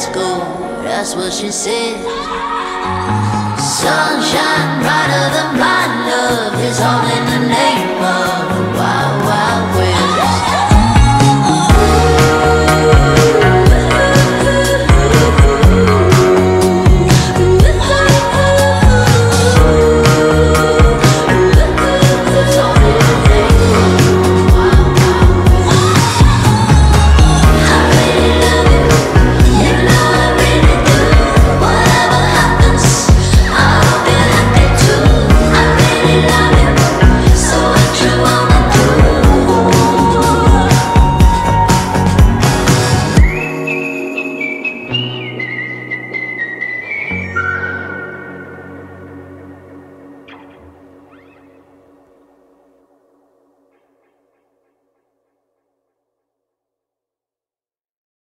let's go. That's what she said. Sunshine brighter than my love is all